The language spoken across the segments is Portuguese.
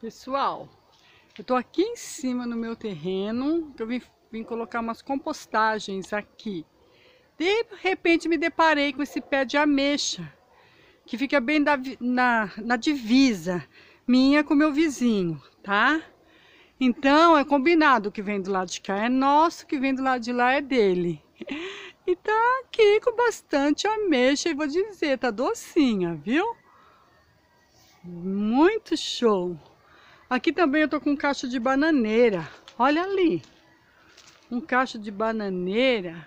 Pessoal, eu tô aqui em cima no meu terreno, eu vim, vim colocar umas compostagens aqui. De repente me deparei com esse pé de ameixa, que fica bem da, na, na divisa minha com meu vizinho, tá? Então é combinado que vem do lado de cá é nosso, que vem do lado de lá é dele. E tá aqui com bastante ameixa e vou dizer, tá docinha, viu? Muito show! Aqui também eu tô com um cacho de bananeira. Olha ali. Um cacho de bananeira.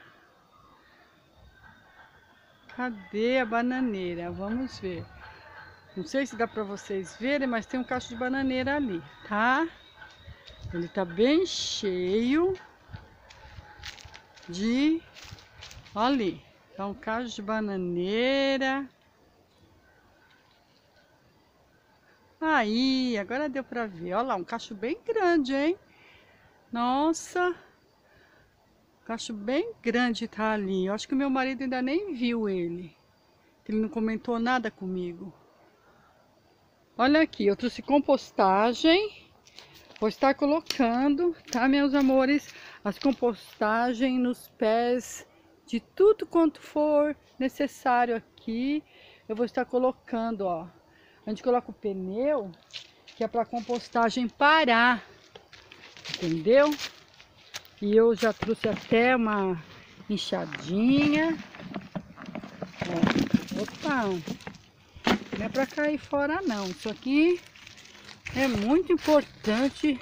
Cadê a bananeira? Vamos ver. Não sei se dá para vocês verem, mas tem um cacho de bananeira ali, tá? Ele tá bem cheio de... Olha ali. Tá um cacho de bananeira. Aí, agora deu pra ver. Olha lá, um cacho bem grande, hein? Nossa! Cacho bem grande tá ali. Eu acho que meu marido ainda nem viu ele. Ele não comentou nada comigo. Olha aqui, eu trouxe compostagem. Vou estar colocando, tá, meus amores? As compostagens nos pés de tudo quanto for necessário aqui. Eu vou estar colocando, ó. A gente coloca o pneu, que é para compostagem parar, entendeu? E eu já trouxe até uma enxadinha. Ó, opa, não é para cair fora não. Isso aqui é muito importante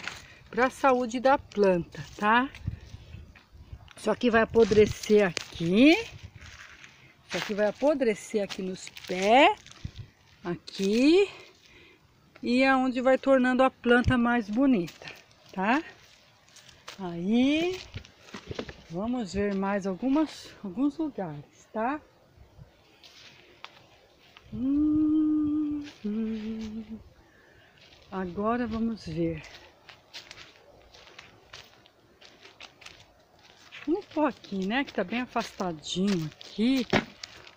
para a saúde da planta, tá? Isso aqui vai apodrecer aqui. Isso aqui vai apodrecer aqui nos pés aqui e é onde vai tornando a planta mais bonita, tá? Aí vamos ver mais algumas alguns lugares, tá? Hum, hum. Agora vamos ver. Vamos pôr aqui, né? Que tá bem afastadinho aqui.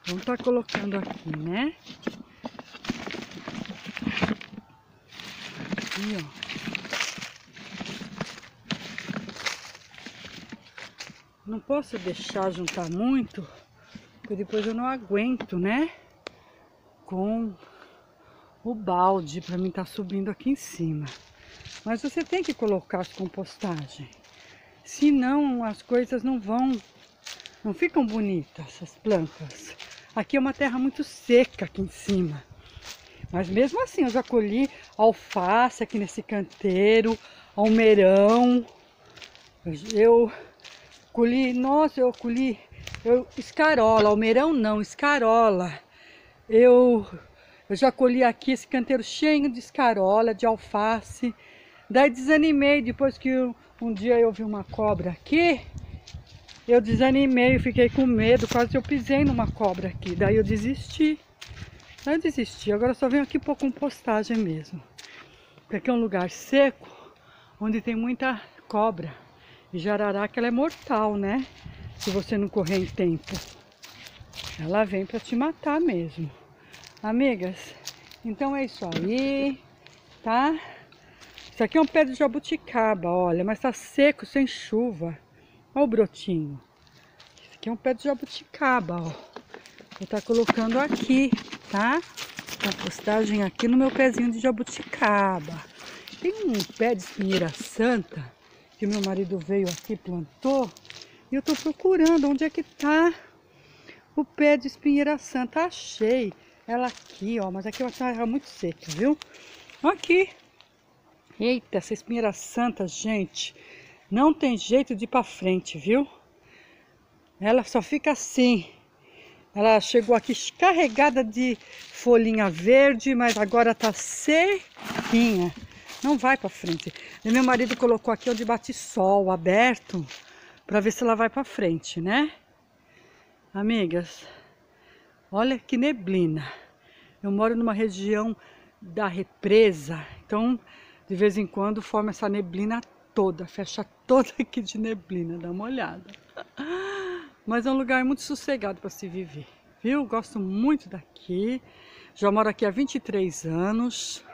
Vamos tá colocando aqui, né? Aqui, ó. Não posso deixar juntar muito, porque depois eu não aguento, né? Com o balde para mim estar tá subindo aqui em cima. Mas você tem que colocar as compostagens. Senão as coisas não vão, não ficam bonitas, as plantas. Aqui é uma terra muito seca aqui em cima. Mas mesmo assim, eu já colhi alface aqui nesse canteiro, almeirão. Eu colhi, nossa, eu colhi eu, escarola, almeirão não, escarola. Eu, eu já colhi aqui esse canteiro cheio de escarola, de alface. Daí desanimei, depois que um dia eu vi uma cobra aqui, eu desanimei, eu fiquei com medo, quase eu pisei numa cobra aqui. Daí eu desisti. Eu desisti, agora só venho aqui por compostagem mesmo. Porque aqui é um lugar seco, onde tem muita cobra. E jararaca ela é mortal, né? Se você não correr em tempo. Ela vem para te matar mesmo. Amigas, então é isso aí, tá? Isso aqui é um pé de jabuticaba, olha, mas tá seco, sem chuva. Olha o brotinho. Isso aqui é um pé de jabuticaba, ó. Vou tá colocando aqui tá? Compostagem aqui no meu pezinho de jabuticaba. Tem um pé de espinheira santa que meu marido veio aqui plantou e eu tô procurando onde é que tá o pé de espinheira santa. Achei ela aqui, ó, mas aqui é uma terra muito seca, viu? Aqui. Eita, essa espinheira santa, gente, não tem jeito de ir para frente, viu? Ela só fica assim, ela chegou aqui carregada de folhinha verde, mas agora tá sequinha. Não vai para frente. E meu marido colocou aqui onde bate sol aberto para ver se ela vai para frente, né? Amigas, olha que neblina. Eu moro numa região da represa, então de vez em quando forma essa neblina toda, fecha toda aqui de neblina, dá uma olhada. Mas é um lugar muito sossegado para se viver, viu? Gosto muito daqui. Já moro aqui há 23 anos.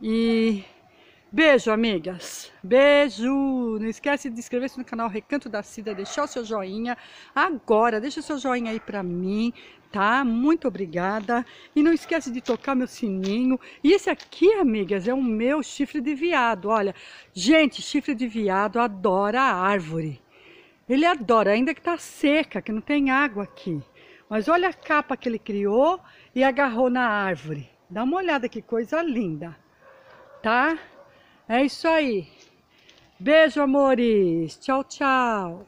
E Beijo, amigas. Beijo. Não esquece de inscrever-se no canal Recanto da Cida, deixar o seu joinha. Agora, deixa o seu joinha aí pra mim, tá? Muito obrigada. E não esquece de tocar meu sininho. E esse aqui, amigas, é o meu chifre de viado. Olha, gente, chifre de viado adora a árvore. Ele adora, ainda que tá seca, que não tem água aqui. Mas olha a capa que ele criou e agarrou na árvore. Dá uma olhada que coisa linda, tá? É isso aí. Beijo, amores. Tchau, tchau.